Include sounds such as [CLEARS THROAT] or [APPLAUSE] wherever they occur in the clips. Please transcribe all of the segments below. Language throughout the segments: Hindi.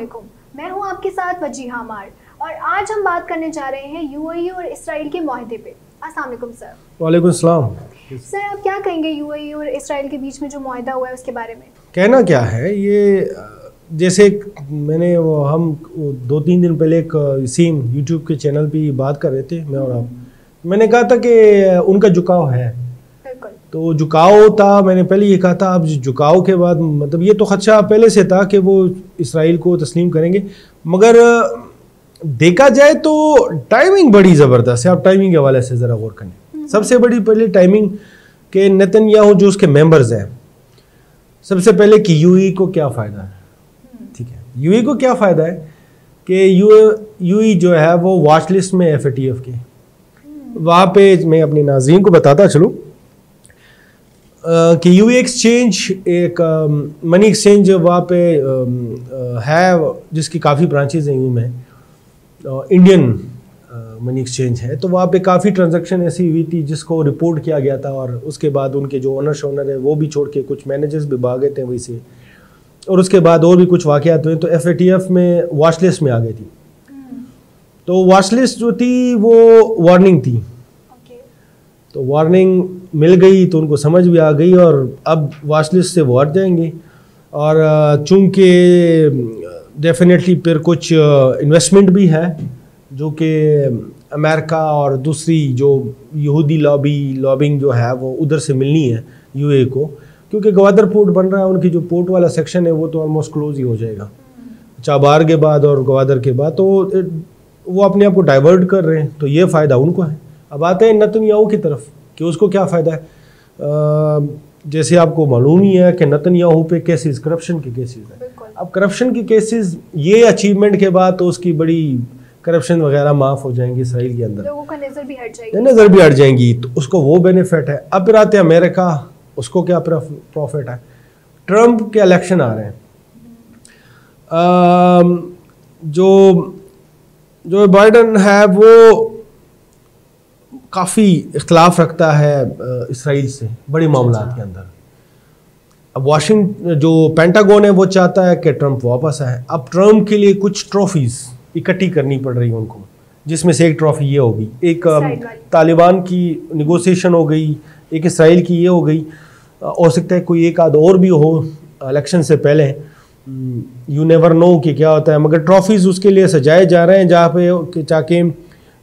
वालेकुम। मैं हूँ आपके साथ वजीहा हमार और आज हम बात करने जा रहे हैं यूएई और इसराइल के माहदे पे। अस्सलाम वालेकुम सर। वालेकुम सलाम। सर आप क्या कहेंगे यूएई और इसराइल के बीच में जो माहदा हुआ है उसके बारे में? कहना क्या है ये जैसे मैंने वो हम दो तीन दिन पहले एक सेम यूट्यूब के चैनल पे बात कर रहे थे मैं और आप। मैंने कहा था कि उनका झुकाव है। तो झुकाव था मैंने पहले ये कहा था अब झुकाव के बाद मतलब ये तो खदशा पहले से था कि वो इसराइल को तस्लीम करेंगे मगर देखा जाए तो टाइमिंग बड़ी ज़बरदस्त है। आप टाइमिंग के हवाले से ज़रा गौर करें। सबसे बड़ी पहले टाइमिंग के नेतन्याहू जो उसके मेंबर्स हैं सबसे पहले कि यूई को क्या फ़ायदा है? ठीक है। यूई को क्या फ़ायदा है? कि यू यूई जो है वो वॉच लिस्ट में एफ़ ए टी एफ़ के। वहाँ पे मैं अपने नाजरीन को बताता चलूँ। कि यू एक्सचेंज एक मनी एक्सचेंज वहाँ पे है जिसकी काफ़ी ब्रांचेज हैं यू में इंडियन मनी एक्सचेंज है तो वहाँ पे काफ़ी ट्रांजैक्शन ऐसी हुई थी जिसको रिपोर्ट किया गया था और उसके बाद उनके जो ओनर शोनर है वो भी छोड़ के कुछ मैनेजर्स भी भागे थे वहीं से और उसके बाद और भी कुछ वाक़ात हुए तो एफएटीएफ में वॉच लिस्ट में आ गई थी। तो वॉच लिस्ट जो थी वो वार्निंग थी। तो वार्निंग मिल गई तो उनको समझ भी आ गई और अब वॉच लिस्ट से वो हट जाएँगे और चूँकि डेफिनेटली फिर कुछ इन्वेस्टमेंट भी है, जो कि अमेरिका और दूसरी जो यहूदी लॉबी लॉबिंग जो है वो उधर से मिलनी है यूए को, क्योंकि गवादर पोर्ट बन रहा है, उनकी जो पोर्ट वाला सेक्शन है वो तो ऑलमोस्ट क्लोज ही हो जाएगा। चाबार के बाद और गवादर के बाद तो वो अपने आप को डाइवर्ट कर रहे हैं तो ये फ़ायदा उनको है। अब आते हैं नतनयाहू की तरफ़ कि उसको क्या फ़ायदा है? अ, जैसे आपको मालूम ही है कि नतनयाहू पे केसेस करप्शन के केसेस हैं। अब करप्शन के केसेस ये अचीवमेंट के बाद तो उसकी बड़ी करप्शन वगैरह माफ़ हो जाएँगी इसराइल के अंदर। लोगों का नज़र भी हट जाएगी। नज़र भी हट जाएँगी तो उसको वो बेनिफिट है। अब फिर आते हैं अमेरिका उसको क्या प्रॉफिट है? ट्रंप के इलेक्शन आ रहे हैं। अम, जो जो बाइडन है वो काफ़ी इख्तलाफ रखता है इसराइल से बड़े मामला के अंदर। अब वाशिंग जो पेंटागोन है वो चाहता है कि ट्रंप वापस आए। अब ट्रंप के लिए कुछ ट्रॉफीज इकट्ठी करनी पड़ रही है उनको जिसमें से एक ट्रॉफी ये होगी। एक। तालिबान की निगोसिएशन हो गई एक इसराइल की ये हो गई। हो सकता है कोई एक आध और भी हो इलेक्शन से पहले। यू नेवर नो कि क्या होता है मगर ट्रॉफीज उसके लिए सजाए जा रहे हैं जहाँ पे कि ताकि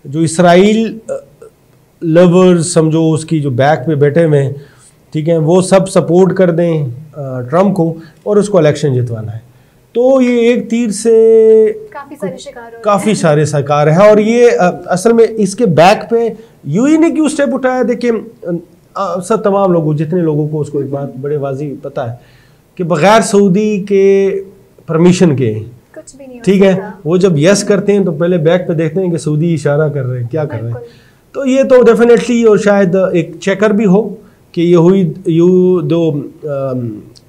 जो इसराइल लवर्स समझो उसकी जो बैक पे बैठे हुए हैं ठीक है वो सब सपोर्ट कर दें ट्रंप को और उसको इलेक्शन जितवाना है तो ये एक तीर से काफ़ी सारे शिकार काफ़ी सारे सरकार है और ये असल में इसके बैक पे यूई ने क्यों स्टेप उठाया देखिए सब तमाम लोगों जितने लोगों को उसको एक बात बड़े वाजी पता है कि बगैर सऊदी के परमिशन के हैं। हो ठीक है वो जब यस करते हैं तो पहले बैक पे देखते हैं कि सऊदी इशारा कर रहे हैं क्या कर रहे हैं। तो ये तो डेफिनेटली और शायद एक चेकर भी हो कि ये हुई यू जो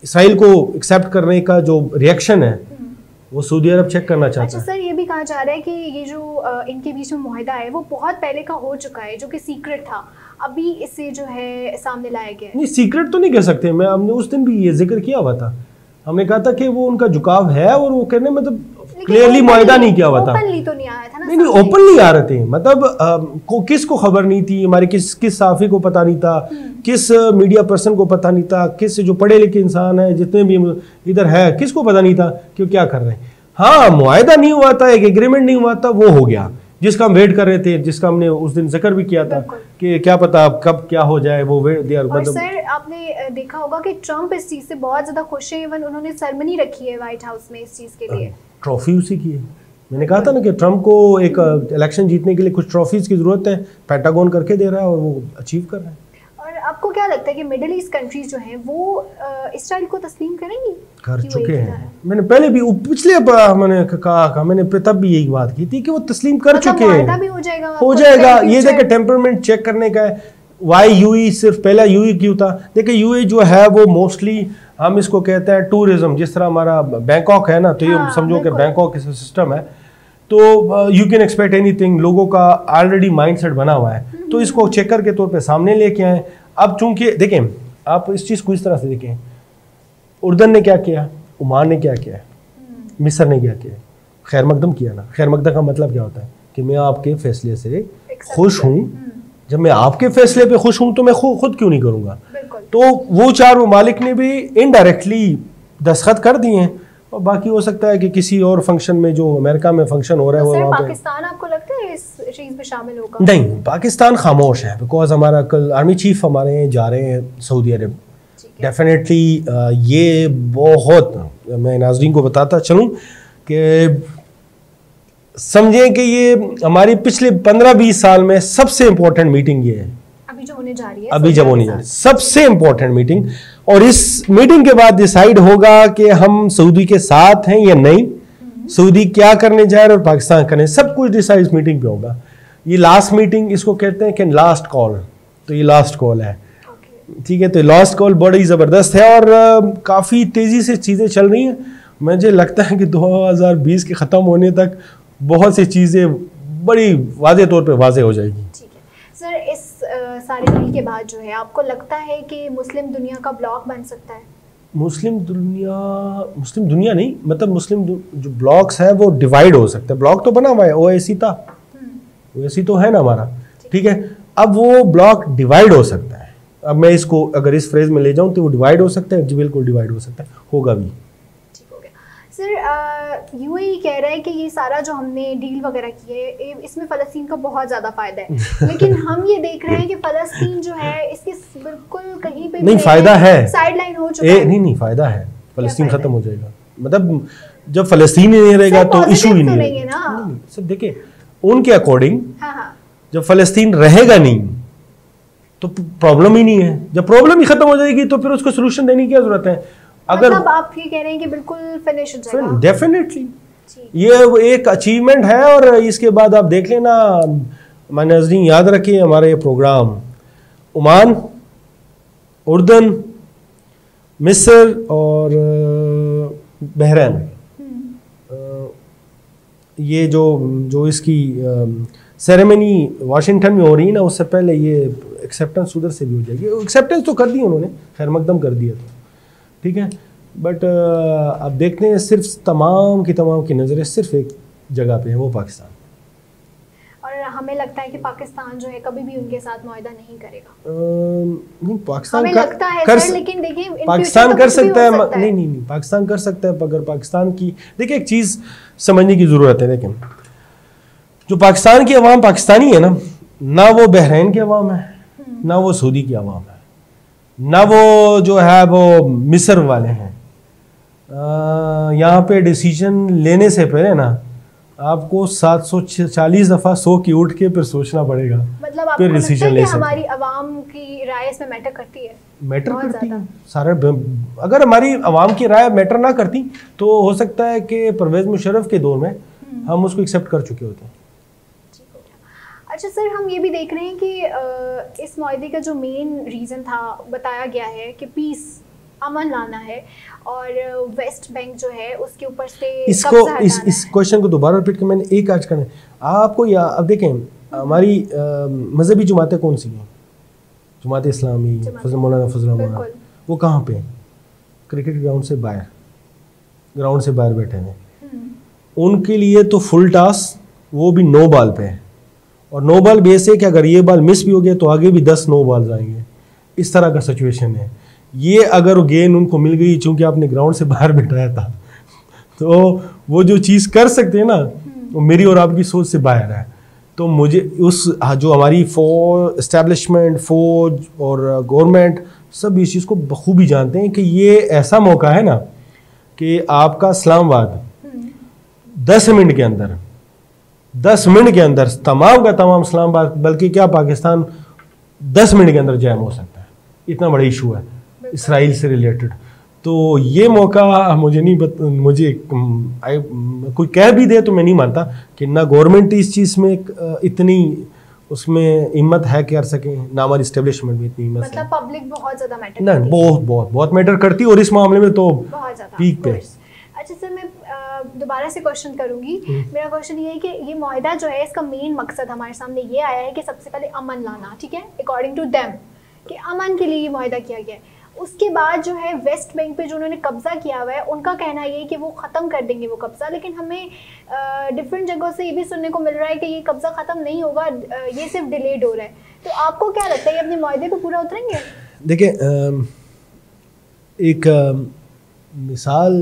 इसराइल को एक्सेप्ट करने का जो रिएक्शन है वो सऊदी अरब चेक करना चाहता अच्छा है। सर ये भी कहा जा रहा है कि ये जो अ, इनके बीच में मुहिदा है वो बहुत पहले का हो चुका है जो कि सीक्रेट था। अभी इसे जो है सामने लाया गया नहीं सीक्रेट तो नहीं कह सकते। मैं हमने उस दिन भी ये ज़िक्र किया हुआ था। हमने कहा था कि वो उनका झुकाव है और वो कहने मतलब क्लियरली मुआदा नहीं किया हुआ था। ओपनली तो नहीं आया था ना नहीं नहीं ओपनली आ रहे थे। मतलब अम, को किस को खबर नहीं थी? हमारे किस किस साफी को पता नहीं था? किस मीडिया पर्सन को पता नहीं था? किस जो पढ़े लिखे इंसान है जितने भी इधर है किसको पता नहीं था कि क्या कर रहे हैं? हाँ मुआदा नहीं हुआ था एक एग्रीमेंट नहीं हुआ था वो हो गया। जिसका हम वेट कर रहे थे जिसका हमने उस दिन ज़िक्र भी किया था कि क्या पता अब कब क्या हो जाए वो वेट दिया और मतलब सर आपने देखा होगा कि ट्रंप इस चीज़ से बहुत ज़्यादा खुश है इवन उन्होंने सरमनी रखी है व्हाइट हाउस में इस चीज़ के लिए। ट्रॉफी उसी की है। मैंने कहा था ना कि ट्रंप को एक इलेक्शन जीतने के लिए कुछ ट्रॉफीज की ज़रूरत है पेंटागन करके दे रहा है और वो अचीव कर रहा है। और आपको क्या लगता है कि मिडिल ईस्ट कंट्रीज़ जो हैं वो इसराइल को तस्लीम करेंगी? कर चुके हैं। मैंने पहले भी पिछले मैंने कहा कहा मैंने तब भी यही बात की थी कि वो तस्लीम कर मतलब चुके हैं। हो जाएगा हो जाएगा। ये देखे टेम्परमेंट चेक करने का है। वाई यू सिर्फ़ पहला यूई क्यों था? देखिए यूई जो है वो मोस्टली हम इसको कहते हैं टूरिज़्म जिस तरह हमारा बैंकॉक है ना तो ये हाँ, समझो कि। बैंकॉक सिस्टम है। तो यू कैन एक्सपेक्ट एनीथिंग लोगों का ऑलरेडी माइंडसेट बना हुआ है। तो इसको चेकर के तौर पे सामने लेके आए। अब चूँकि देखें आप इस चीज़ को इस तरह से देखें। उर्दन ने क्या किया? उमान ने क्या किया? मिस्र ने क्या किया? खैर मकदम किया ना। खैर मकदम का मतलब क्या होता है? कि मैं आपके फैसले से खुश हूँ। हम्म, जब मैं आपके फैसले पे खुश हूँ तो मैं खुद क्यों नहीं करूँगा? तो वो चार ममालिक ने भी इनडायरेक्टली दस्तखत कर दिए हैं। और बाकी हो सकता है कि किसी और फ़ंक्शन में जो अमेरिका में फ़ंक्शन हो रहा है वो वहाँ पे पाकिस्तान आपको लगता है इस चीज़ में शामिल होगा? नहीं पाकिस्तान खामोश है बिकॉज़ हमारा कल आर्मी चीफ हमारे जा रहे हैं सऊदी अरब डेफिनेटली ये बहुत मैं नाजरीन को बताता चलूँ कि समझें कि ये हमारी पिछले पंद्रह बीस साल में सबसे इम्पोर्टेंट मीटिंग ये है। जो होने जा रही है अभी जब होने जा रही है। सबसे इम्पोर्टेंट मीटिंग और इस मीटिंग के बाद डिसाइड होगा कि हम सऊदी के साथ हैं या नहीं। सऊदी क्या करने जा रहे और पाकिस्तान करने सब कुछ डिसाइड इस मीटिंग पे होगा। ये लास्ट मीटिंग इसको कहते हैं कि लास्ट कॉल तो ये लास्ट कॉल है। ठीक है तो लास्ट कॉल बड़ी ज़बरदस्त है और काफ़ी तेज़ी से चीज़ें चल रही हैं। मुझे लगता है कि 2020 के ख़त्म होने तक बहुत सी चीज़ें बड़ी वाजे तौर पे वाजे हो जाएगी। ठीक है। सर इस सारे डील के बाद जो है आपको लगता है कि मुस्लिम दुनिया का ब्लॉक बन सकता है? मुस्लिम दुनिया मुस्लिम दुनिया नहीं मतलब मुस्लिम जो ब्लॉक्स हैं वो डिवाइड हो सकते हैं। ब्लॉक तो बना हुआ है ओएसी था। हम्म, ओ तो है ना हमारा। ठीक। है? अब वो ब्लॉक डिवाइड हो सकता है। अब मैं इसको अगर इस फ्रेज में ले जाऊँ तो वो डिवाइड हो सकता है जी बिल्कुल डिवाइड हो सकता है। होगा भी। हो सर यूएई कह रहा है कि ये सारा जो हमने डील वगैरह किए ये- इसमें फ़लस्तीन का बहुत ज़्यादा फ़ायदा है। [LAUGHS] लेकिन हम ये देख रहे हैं कि फ़लस्तीन जो है इसके बिल्कुल कहीं पे नहीं, फ़ायदा है। साइड लाइन हो चुका ए है। नहीं नहीं फ़ायदा है। फलस्तीन खत्म हो जाएगा। मतलब जब फलस्तीन ही नहीं रहेगा तो इशू ही तो नहीं है नहीं, सर देखिए उनके अकॉर्डिंग हाँ हाँ। जब फलस्तीन रहेगा नहीं तो प्रॉब्लम ही नहीं है। जब प्रॉब्लम ही खत्म हो जाएगी तो फिर उसको सोल्यूशन देने की क्या ज़रूरत है? अगर मतलब आप ये कह रहे हैं कि बिल्कुल फिनिश हो जाएगा। डेफिनेटली ये एक अचीवमेंट है और इसके बाद आप देख लेना मैंने नजरीन याद रखिए हमारा ये प्रोग्राम ओमान उर्दन मिस्र और बहरैन। हम्म, ये जो जो इसकी सेरेमनी वाशिंगटन में हो रही है ना उससे पहले ये एक्सेप्टेंस उधर से भी हो जाएगी। एक्सेप्टेंस तो कर दी उन्होंने खैर मकदम कर दिया था। ठीक है? बट अब देखते हैं सिर्फ़ तमाम की तमाम की नज़रें सिर्फ़ एक जगह पे है वो पाकिस्तान। और हमें लगता है कि पाकिस्तान जो है कभी भी उनके साथ मुआहदा नहीं करेगा। नहीं पाकिस्तान हमें का- लगता है कर सर लेकिन देखिए पाकिस्तान कर तो कुछ सकता है नहीं नहीं नहीं पाकिस्तान कर सकता है अगर पाकिस्तान की देखिए एक चीज़ समझने की ज़रूरत है लेकिन जो पाकिस्तान की अवाम पाकिस्तानी है ना ना वो बहरीन की अवाम है हम्म। ना वो सऊदी की अवाम है। ना वो जो है वो मिस्र वाले हैं। यहाँ पे डिसीज़न लेने से पहले ना आपको 740 दफ़ा सो की उठ के फिर सोचना पड़ेगा। मतलब फिर डिसीज़न ले सकते हमारी आवाम की राय इसमें मैटर करती है? मैटर करती है। सारे अगर हमारी आवाम की राय मैटर ना करती तो हो सकता है कि परवेज मुशरफ के दौर में हम उसको एक्सेप्ट कर चुके होते। हो अच्छा सर हम ये भी देख रहे हैं कि इस माहे का जो मेन रीज़न था बताया गया है कि पीस अमन लाना है और वेस्ट बैंक जो है उसके ऊपर से इसको इस इस क्वेश्चन को दोबारा रिपीट कर मैंने एक आज करना है। आपको या अब देखें हमारी मजहबी जमातें कौन सी हैं? जमात इस्लामी फजल मौलाना फजल मौलाना वो कहाँ पे हैं? क्रिकेट ग्राउंड से बाहर। ग्राउंड से बाहर बैठे हैं। हम्म, उनके लिए तो फुल टास वो भी नो बॉल पे है। और नो बॉल बेस है कि अगर ये बॉल मिस भी हो गया तो आगे भी दस नो बॉल आएँगे। इस तरह का सिचुएशन है। ये अगर गेंद उनको मिल गई चूँकि आपने ग्राउंड से बाहर बैठाया था तो वो जो चीज़ कर सकते हैं ना वो मेरी और आपकी सोच से बाहर है। तो मुझे उस हाँ, जो हमारी फौज इस्टेब्लिशमेंट फौज और गवर्नमेंट सब इस चीज़ को बखूबी जानते हैं कि ये ऐसा मौका है ना कि आपका इस्लामाबाद दस मिनट के अंदर दस मिनट के अंदर तमाम का तमाम इस्लामाबाद बल्कि क्या पाकिस्तान दस मिनट के अंदर जैम हो सकता है? इतना बड़ा इशू है इसराइल से रिलेटेड। तो ये मौका मुझे नहीं बत, मुझे आई, कोई कह भी दे तो मैं नहीं मानता कि ना गवर्नमेंट इस चीज़ में इतनी उसमें हिम्मत है कर सके ना हमारी इस्टेब्लिशमेंट में इतनी हिम्मत मतलब पब्लिक बहुत ज़्यादा मैटर ना बहुत बहुत बहुत मैटर करती है और इस मामले में तो बहुत ज़्यादा पीक पे। अच्छा सर मैं दोबारा से क्वेश्चन करूँगी। हम्म। मेरा क्वेश्चन ये है कि ये माहिदा जो है इसका मेन मकसद हमारे सामने ये आया है कि सबसे पहले अमन लाना ठीक है? अकॉर्डिंग टू देम कि अमन के लिए ये माहिदा किया गया है। उसके बाद जो है वेस्ट बैंक पे जो उन्होंने कब्जा किया हुआ है उनका कहना ये है कि वो ख़त्म कर देंगे वो कब्जा। लेकिन हमें डिफरेंट जगहों से ये भी सुनने को मिल रहा है कि ये कब्जा ख़त्म नहीं होगा ये सिर्फ़ डिलेड हो रहा है। तो आपको क्या लगता है ये अपने माहे पे पूरा उतरेंगे? देखिए एक मिसाल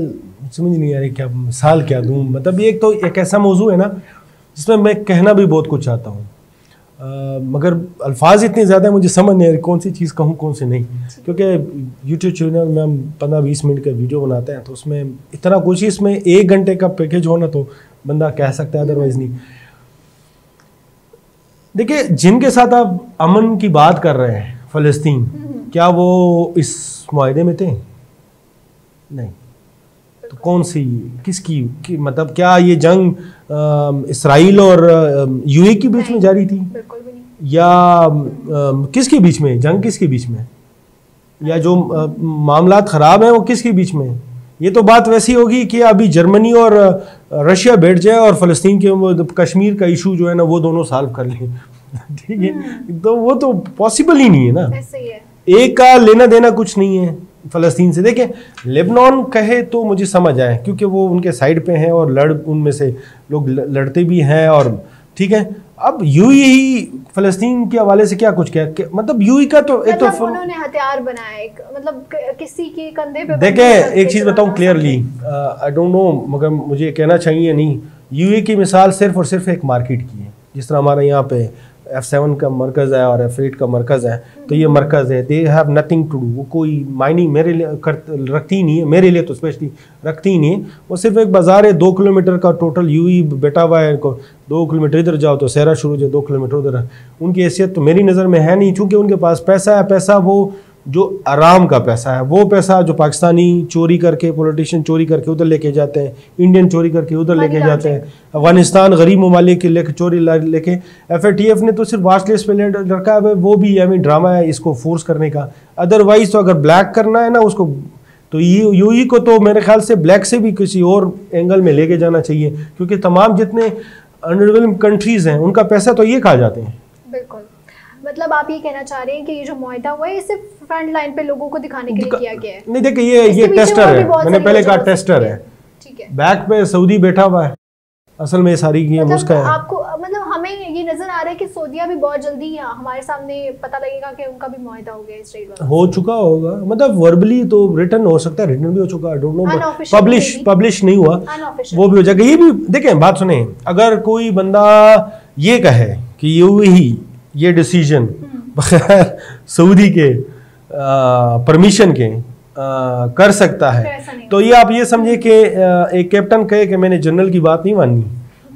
समझ नहीं आ रही क्या मिसाल क्या दूँ। मतलब ये एक तो एक ऐसा मौजू है ना जिसमें मैं कहना भी बहुत कुछ चाहता हूँ। मगर अल्फाज इतने ज़्यादा हैं मुझे समझ नहीं आ रही कौन सी चीज़ कहूँ कौन सी नहीं। क्योंकि यूट्यूब चैनल में हम पंद्रह बीस मिनट का वीडियो बनाते हैं तो उसमें इतना कुछ ही इसमें एक घंटे का पैकेज हो ना तो बंदा कह सकता है अदरवाइज़ नहीं। देखिए जिनके साथ आप अमन की बात कर रहे हैं फ़लस्तीन क्या वो इस माहे में थे? नहीं। तो कौन सी किसकी कि, मतलब क्या ये जंग इसराइल और यूए के बीच में जारी थी? या किसके बीच में? जंग किसके बीच में? या जो मामला ख़राब हैं वो किसके बीच में? ये तो बात वैसी होगी कि अभी जर्मनी और रशिया बैठ जाए और फ़लस्तीन के कश्मीर का इशू जो है ना वो दोनों सॉल्व कर लें। [LAUGHS] ठीक है? तो वो तो पॉसिबल ही नहीं है ना। ऐसे ही है। एक का लेना देना कुछ नहीं है। फ़लस्तीन से। देखें लेबनान कहे तो मुझे समझ आए क्योंकि वो उनके साइड पे हैं और लड़ उनमें से लोग लड़ते भी हैं और ठीक है। अब यू ही फ़लस्तीन के हवाले से क्या कुछ कह कि- मतलब यूई का तो एक तो मतलब उन्होंने हथियार बनाया एक मतलब किसी के कंधे पे देखें एक चीज़ बताऊँ क्लियरली आई डोंट नो मगर मुझे कहना चाहिए नहीं यूए की मिसाल सिर्फ़ और सिर्फ़ एक मार्केट की है जिस तरह हमारे यहाँ पे एफ़ सेवन का मरकज़ है और एफ़ एट का मरकज़ है तो ये मरकज़ है। They have nothing to do वो कोई माइनिंग मेरे लिए कर, रखती नहीं है, मेरे लिए तो स्पेशली रखती ही नहीं है। वो सिर्फ़ एक बाज़ार है, दो किलोमीटर का टोटल यू ही बैठा हुआ है को दो किलोमीटर इधर जाओ तो सहरा शुरू हो दो किलोमीटर उधर। उनकी हैसियत तो मेरी नज़र में है नहीं, चूँकि उनके पास पैसा है, पैसा वो जो आराम का पैसा है वो पैसा जो पाकिस्तानी चोरी करके पॉलिटिशियन चोरी करके उधर लेके जाते हैं इंडियन चोरी करके उधर लेके जाते हैं अफ़गानिस्तान गरीब ममालिक के लेके चोरी लेके एफएटीएफ ने तो सिर्फ़ वाच लिस्ट पे ले रखा है वो भी आई मीन ड्रामा है इसको फोर्स करने का। अदरवाइज़ तो अगर ब्लैक करना है ना उसको तो ये यूई को तो मेरे ख्याल से ब्लैक से भी किसी और एंगल में लेके जाना चाहिए क्योंकि तमाम जितने अनडेवलप कंट्रीज़ हैं उनका पैसा तो ये खा जाते हैं। बिल्कुल। मतलब आप ये कहना चाह रहे हैं कि ये जो मुआहदा हुआ है ये सिर्फ़ फ्रंट लाइन पे लोगों को दिखाने के लिए किया गया है। नहीं देखिए ये ये टेस्टर है। मैंने पहले कहा टेस्टर है। ठीक है। बैक पे सऊदी बैठा हुआ है। असल में ये सारी गेम मतलब उसका है। आपको मतलब हमें ये नज़र आ रहा है कि सऊदीया भी बहुत जल्दी हमारे सामने पता लगेगा कि उनका भी मुआहदा हो गया इसराइल वाला हो चुका होगा। मतलब वर्बली तो रिटर्न हो सकता है रिटर्न भी हो चुका I don't know publish publish नहीं। हुआ। वो भी हो जाएगा। ये भी देखें बात सुने। अगर कोई बंदा ये कहे कि यू ही ये डिसीज़न बगैर सऊदी के परमिशन के आ, कर सकता है। तो ये आप ये समझिए कि एक कैप्टन कहे कि मैंने जनरल की बात नहीं माननी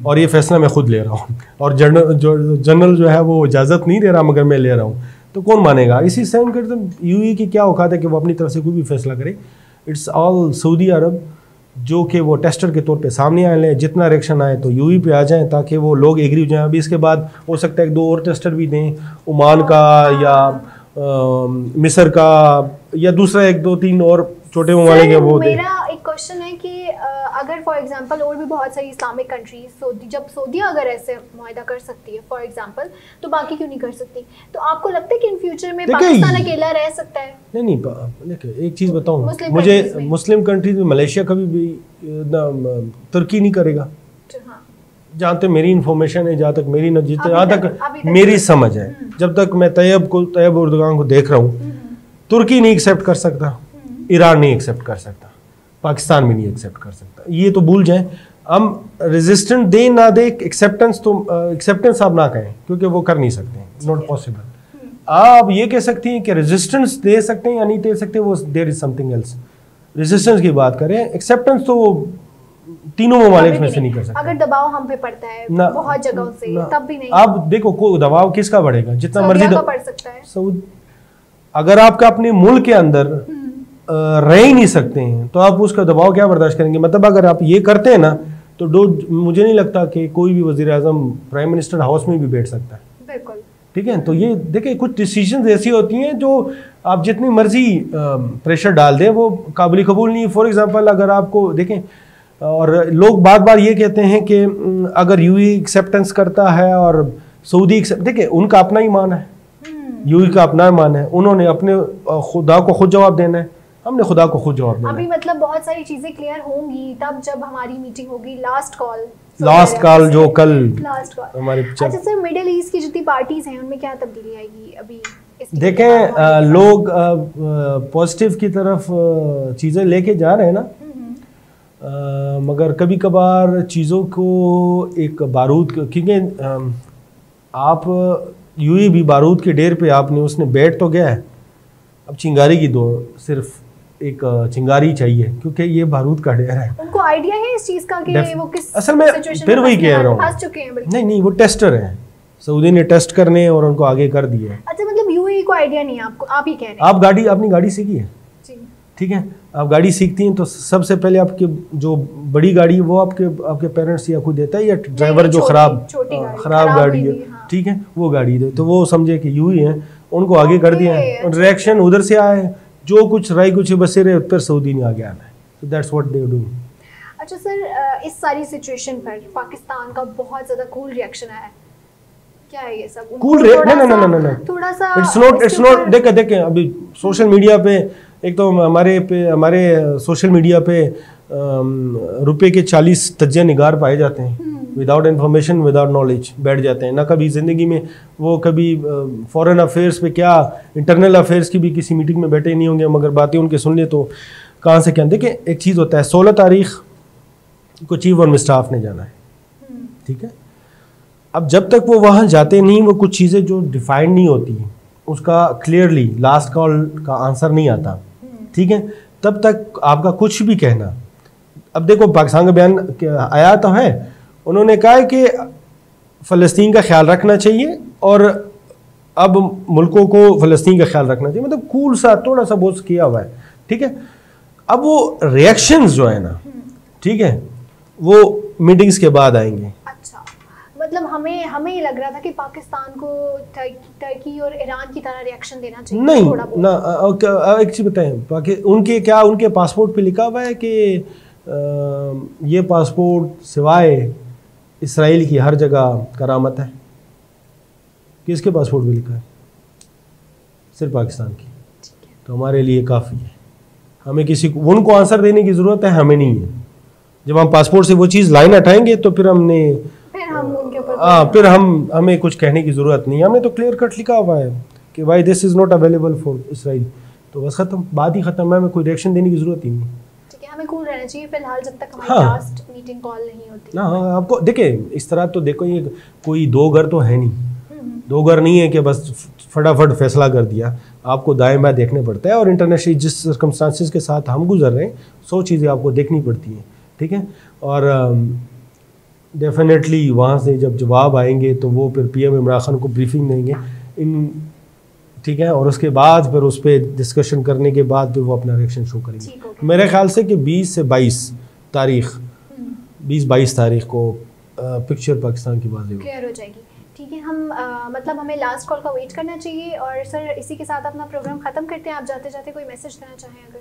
और ये फैसला मैं खुद ले रहा हूँ। और जनरल जो जनरल जो है वो इजाज़त नहीं दे रहा मगर मैं ले रहा हूँ। तो कौन मानेगा? इसी सेम करते यू की क्या औकात है कि वो अपनी तरफ़ से कोई भी फैसला करे? इट्स ऑल सऊदी अरब जो कि वो टेस्टर के तौर पे सामने आए लें जितना रिएक्शन आए तो यूई पे आ जाएँ ताकि वो लोग एग्री हो जाएँ। अभी इसके बाद हो सकता है एक दो और टेस्टर भी दें ओमान का या आ, मिस्र का या दूसरा एक दो तीन और छोटे ममालिक हैं वो दें। मेरा एक क्वेश्चन है कि अगर फॉर एग्जांपल और भी बहुत सारी इस्लामिक कंट्रीज़ सऊदी जब सऊदी अगर ऐसे मुआहदा कर सकती है फॉर एग्जांपल तो बाकी क्यों नहीं कर सकती? तो आपको लगता है कि इन फ्यूचर में पाकिस्तान अकेला रह सकता है? नहीं नहीं देखिए एक चीज़ बताऊँ। मुझे मुस्लिम कंट्रीज़ में मलेशिया कभी भी तुर्की नहीं करेगा। तो हाँ। जहाँ तक मेरी इन्फॉर्मेशन है जहाँ तक मेरी न जितने जहाँ तक- तक मेरी समझ है। जब तक मैं तैयब को तैयब उर्दगान को देख रहा हूँ तुर्की नहीं एक्सेप्ट कर सकता। ईरान नहीं एक्सेप्ट कर सकता। पाकिस्तान भी नहीं एक्सेप्ट कर सकता। ये तो भूल जाएँ। हम रेजिस्टेंट दे ना दे एक्सेप्टेंस तो एक्सेप्टेंस आप ना कहें क्योंकि वो कर नहीं सकते नॉट पॉसिबल आप ये कह सकती हैं कि रेजिस्टेंस दे सकते हैं या नहीं दे सकते वो there is something else resistance की बात करें एक्सेप्टेंस तो वो तीनों ममालिक में से नहीं कर सकते। अगर दबाव हम पे पड़ता है ना बहुत जगहों से ना। तब भी नहीं। अब देखो को दबाव किसका बढ़ेगा? जितना मर्ज़ी पड़ सकता है। अगर आपका अपने मुल्क के अंदर अ, रह ही नहीं सकते हैं। तो आप उसका दबाव क्या बर्दाश्त करेंगे? मतलब अगर आप ये करते हैं ना तो डो मुझे नहीं लगता कि कोई भी वज़ीर अजम प्राइम मिनिस्टर हाउस में भी बैठ सकता है। बिल्कुल। ठीक है? तो ये देखिए कुछ डिसीज़न ऐसी होती हैं जो आप जितनी मर्ज़ी प्रेशर डाल दें वो काबिल कबूल नहीं फॉर एग्जांपल अगर आपको देखें और लोग बार बार ये कहते हैं कि अगर यू एक्सेप्टेंस करता है और सऊदी देखिए उनका अपना ईमान है। यूई का अपना ईमान है। उन्होंने अपने खुदा को खुद जवाब देना है। हमने खुदा को खुद जवाब देना अभी मतलब बहुत सारी चीज़ें क्लियर होंगी तब जब हमारी मीटिंग होगी लास्ट कॉल लास्ट कॉल जो कल लास्ट कॉल हमारी अच्छा सर मिडिल ईस्ट की जितनी पार्टीज़ हैं उनमें क्या तब्दीली आएगी अभी? देखें? लोग पॉजिटिव की तरफ़ चीज़ें लेके जा रहे हैं ना हम्म, हम्म, मगर कभी कभार चीज़ों को एक बारूद क्योंकि आप यूँ ही भी बारूद के ढेर पे आपने उसने बैठ तो गया है। अब चिंगारी की दो सिर्फ़ एक चिंगारी चाहिए क्योंकि ये बारूद का ढेर है। उनको आइडिया है इस चीज़ का कि वो किस असल में फिर वही कह रहा हूँ। हैं नहीं नहीं वो टेस्टर हैं। सऊदी ने टेस्ट करने और उनको आगे कर दिया है अच्छा मतलब यूएई को आइडिया नहीं है आपको आप ही कह रहे हैं। आप गाड़ी अपनी गाड़ी सीखी है? ठीक है आप गाड़ी सीखती हैं तो सबसे पहले आपके जो बड़ी गाड़ी है वो आपके आपके पेरेंट्स या कोई देता है या ड्राइवर जो खराब हाँ, खराब खराब गाड़ी है। हाँ। ठीक है वो गाड़ी दे। तो वो समझे कि यू ही है उनको आगे कर दिया है। और अच्छा। रिएक्शन उधर से आए जो कुछ राई कुछ बसेरे फिर सऊदी ने आगे आना है। तो दैट्स व्हाट दे डूइंग अच्छा सर इस सारी सिचुएशन पर पाकिस्तान का बहुत ज़्यादा कूल रिएक्शन आया है। क्या है ये सब? rea- थोड़ा नहीं, नहीं, सा- नहीं, नहीं, नहीं। थोड़ा सा इट्स नॉट इट्स नॉट देखे देखे अभी सोशल मीडिया पे एक तो हमारे पे हमारे सोशल मीडिया पे रुपए के चालीस तज्जे निगार पाए जाते हैं। हम्म। विदाउट इन्फॉर्मेशन विदाउट नॉलेज बैठ जाते हैं। ना कभी ज़िंदगी में वो कभी फॉरेन अफेयर्स पे क्या इंटरनल अफेयर्स की भी किसी मीटिंग में बैठे नहीं होंगे। मगर बातें उनके सुन लिए तो कहाँ से क्या, देखिए, एक चीज़ होता है, सोलह तारीख को चीफ और स्टाफ ने जाना है। ठीक है? अब जब तक वो वहाँ जाते नहीं, वो कुछ चीज़ें जो डिफाइंड नहीं होती, उसका क्लियरली लास्ट कॉल का आंसर नहीं आता। ठीक है? तब तक आपका कुछ भी कहना। अब देखो, पाकिस्तान का बयान आया तो है उन्होंने कहा है कि फ़लस्तीन का ख्याल रखना चाहिए और अब मुल्कों को फ़लस्तीन का ख्याल रखना चाहिए। मतलब कूल सा थोड़ा सा बहुत किया हुआ है। ठीक है? अब वो रिएक्शंस जो है ना ठीक है वो मीटिंग्स के बाद आएँगे। अच्छा। मतलब हमें हमें ये लग रहा था कि पाकिस्तान को टर्की और ईरान की तरह रिएक्शन देना चाहिए नहीं थोड़ा ना एक चीज़ बताएँ उनके क्या उनके पासपोर्ट पे लिखा हुआ है कि अ, ये पासपोर्ट सिवाय इसराइल की हर जगह करामत है। किसके पासपोर्ट भी लिखा है? सिर्फ़ पाकिस्तान की। तो हमारे लिए काफ़ी है। हमें किसी को उनको आंसर देने की ज़रूरत है हमें नहीं है। जब हम पासपोर्ट से वो चीज़ लाइन हटाएँगे तो फिर हमने हाँ फिर हम हमें कुछ कहने की ज़रूरत नहीं है। हमने तो क्लियर कट लिखा हुआ है कि भाई this is not available for Israel तो बस ख़त्म बात ही ख़त्म है हमें कोई रिएक्शन देने की ज़रूरत ही नहीं। हमें कूल रहना चाहिए फ़िलहाल जब तक हमारी। लास्ट मीटिंग कॉल नहीं होती। ना हाँ आपको देखिए इस तरह तो देखो ये कोई दो घर तो है नहीं। हम्म, दो घर नहीं है कि बस फटाफट फैसला कर दिया। आपको दाएँ बाएँ देखने पड़ता है और इंटरनेशनल जिस सर्कमस्टांसिस के साथ हम गुजर रहे हैं सौ चीज़ें आपको देखनी पड़ती हैं ठीक है? और डेफिनेटली वहाँ से जब जवाब आएँगे तो वो फिर पीएम इमरान खान को ब्रीफिंग देंगे। इन ठीक है? और उसके बाद फिर उस पर डिस्कशन करने के बाद फिर वो अपना रिएक्शन शो करेंगे। मेरे ख्याल से कि 20 से 22 तारीख हम्म, 20-22 तारीख को पिक्चर पाकिस्तान की बात क्लियर हो जाएगी। ठीक है हम अ, मतलब हमें लास्ट कॉल का वेट करना चाहिए और सर इसी के साथ अपना प्रोग्राम खत्म करते हैं। आप जाते जाते कोई मैसेज देना चाहें अगर?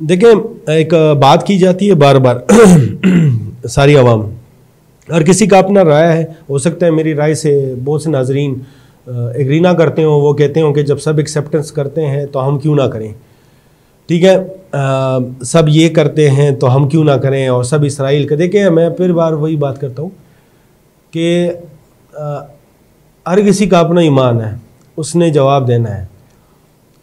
देखें एक बात की जाती है बार बार [CLEARS THROAT] सारी आवाम। हर किसी का अपना राय है। हो सकता है मेरी राय से बहुत से नाजरीन एग्री ना करते हो वो कहते हो कि जब सब एक्सेप्टेंस करते हैं तो हम क्यों ना करें? ठीक है? अ, सब ये करते हैं तो हम क्यों ना करें? और सब इसराइल का देखें मैं फिर बार वही बात करता हूँ कि हर किसी का अपना ईमान है उसने जवाब देना है।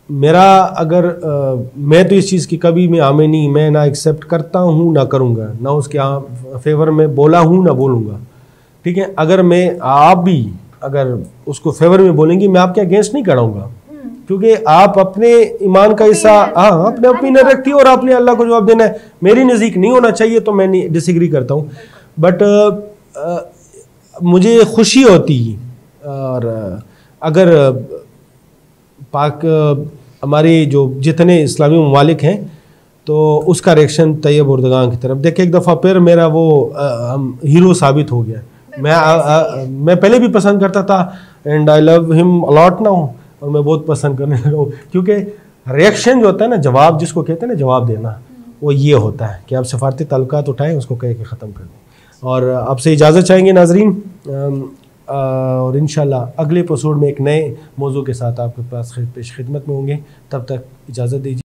मेरा अगर अ, मैं तो इस चीज़ की कभी मैं आमे नहीं मैं ना एक्सेप्ट करता हूँ ना करूँगा ना उसके फेवर में बोला हूँ ना बोलूँगा। ठीक है? अगर मैं आप भी अगर उसको फेवर में बोलेंगी मैं आपके अगेंस्ट नहीं कराऊँगा। क्योंकि आप अपने ईमान का हिस्सा हाँ अपने ओपिनियन रखती हो और आपने अल्लाह को जवाब देना है। मेरी नज़दीक नहीं होना चाहिए तो मैं नहीं डिसग्री करता हूँ। बट मुझे खुशी होती और अगर पाक हमारे जो जितने इस्लामी ममालिक हैं तो उसका रिएक्शन तैयब उर्दगान की तरफ़। देखिए एक दफ़ा फिर मेरा वो अ, हम हीरो साबित हो गया। मैं अ, अ, मैं पहले भी पसंद करता था and I love him a lot now और मैं बहुत पसंद करने लगा हूँ। क्योंकि रिएक्शन जो होता है ना जवाब जिसको कहते हैं ना जवाब देना वो ये होता है कि आप सफारती ताल्लुकात उठाएँ उसको कह के ख़त्म कर दें। और आपसे इजाज़त चाहेंगे नाजरीन और इन अगले एपिसोड में एक नए मौजू के साथ आपके पास पेश खिदमत में होंगे। तब तक इजाज़त दीजिए।